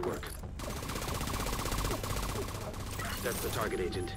Good work. That's the target agent.